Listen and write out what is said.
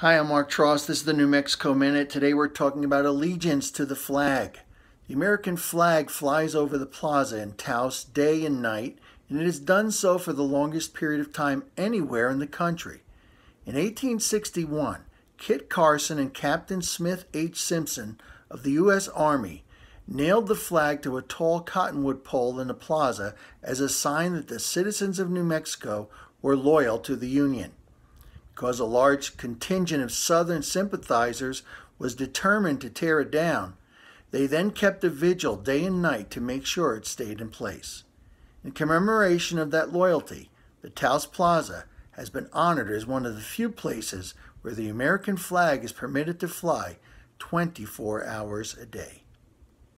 Hi, I'm Mark Tross. This is the New Mexico Minute. Today we're talking about allegiance to the flag. The American flag flies over the plaza in Taos day and night, and it has done so for the longest period of time anywhere in the country. In 1861, Kit Carson and Captain Smith H. Simpson of the U.S. Army nailed the flag to a tall cottonwood pole in the plaza as a sign that the citizens of New Mexico were loyal to the Union because a large contingent of Southern sympathizers was determined to tear it down, they then kept a vigil day and night to make sure it stayed in place. In commemoration of that loyalty, the Taos Plaza has been honored as one of the few places where the American flag is permitted to fly 24 hours a day.